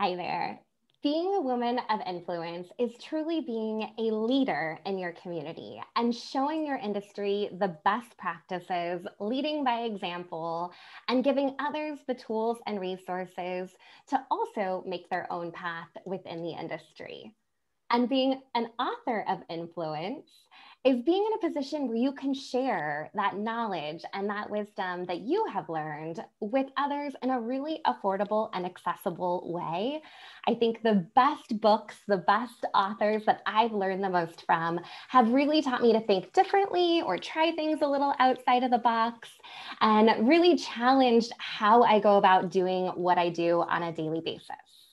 Hi there. Being a woman of influence is truly being a leader in your community and showing your industry the best practices, leading by example, and giving others the tools and resources to also make their own path within the industry. And being an author of influence is being in a position where you can share that knowledge and that wisdom that you have learned with others in a really affordable and accessible way. I think the best books, the best authors that I've learned the most from have really taught me to think differently or try things a little outside of the box and really challenged how I go about doing what I do on a daily basis.